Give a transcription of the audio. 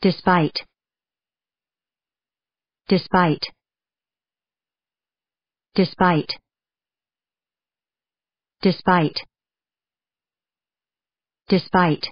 despite despite despite despite despite.